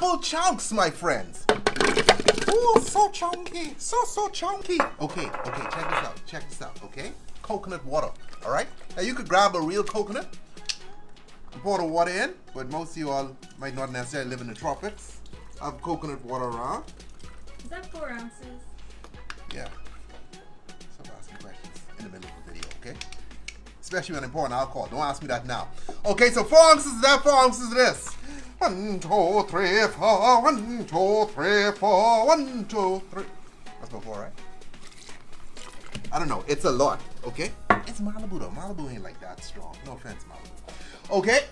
pineapple chunks, my friends. Oh, so chunky, so, so chunky. Okay, okay, check this out, check this out, okay? Coconut water, all right? Now you could grab a real coconut, pour the water in, but most of you all might not necessarily live in the tropics. Have coconut water around. Is that four ounces? Yeah. Stop asking questions in the middle of the video, okay? Especially when I'm pouring alcohol. Don't ask me that now. Okay, so four ounces of that, four ounces of this. One, two, three, four. One, two, three, four. One, two, three. That's before, right? I don't know. It's a lot, okay? It's Malibu though. Malibu ain't like that strong. No offense, Malibu. Okay.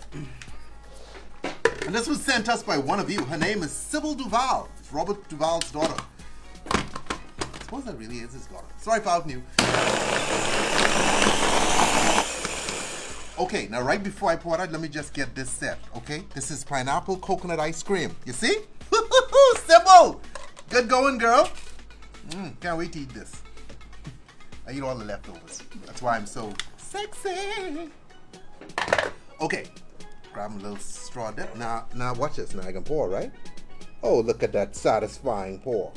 And this was sent us by one of you. Her name is Sybil Duval. It's Robert Duvall's daughter. I suppose that really is his daughter. Sorry if I. Okay, now right before I pour it out, let me just get this set, okay? This is pineapple coconut ice cream. You see? Simple! Good going, girl. Mm, can't wait to eat this. I eat all the leftovers. That's why I'm so sexy. Okay, grab a little straw dip. Now, now watch this. Now I can pour, right? Oh, look at that satisfying pour.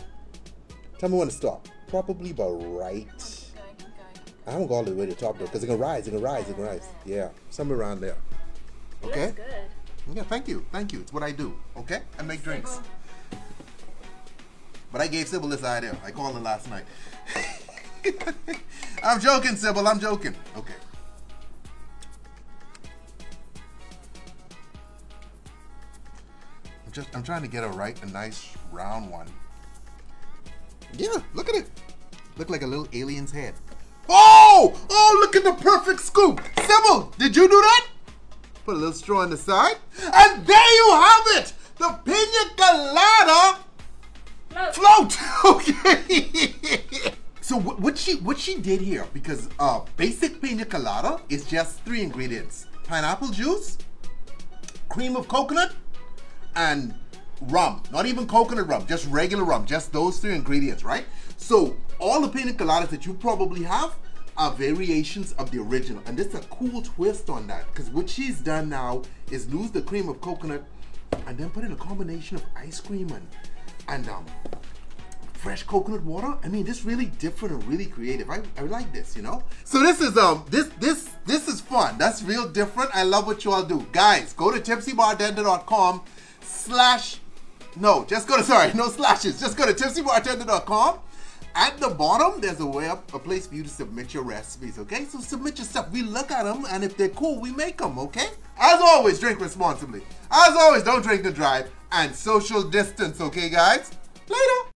Tell me when to stop. Probably about right. I haven't go all the way to the top though, because it can rise, it can rise, it can rise. Yeah, somewhere around there. Okay? Good. Yeah, thank you, thank you. It's what I do. Okay? I make drinks. But I gave Sybil this idea. I called her last night. I'm joking, Sybil. I'm joking. Okay. I'm just I'm trying to get a right a nice round one. Yeah, look at it. Look like a little alien's head. Oh! Oh, look at the perfect scoop. Sybil, did you do that? Put a little straw on the side. And there you have it! The pina colada Float. float. Okay. so what, what she what she did here because uh basic pina colada is just three ingredients: pineapple juice, cream of coconut, and rum. Not even coconut rum, just regular rum. Just those three ingredients, right? So all the pina coladas that you probably have are variations of the original, and this is a cool twist on that because what she's done now is lose the cream of coconut and then put in a combination of ice cream and and um fresh coconut water. I mean, this really different and really creative. I, I like this, you know. So this is um this this this is fun. That's real different. I love what you all do, guys. Go to tipsybartender.com slash no, just go to sorry, no slashes. Just go to tipsybartender.com. At the bottom, there's a way up, a place for you to submit your recipes. Okay, so submit your stuff. We look at them, and if they're cool, we make them. Okay. As always, drink responsibly. As always, don't drink and drive, and social distance. Okay, guys. Later.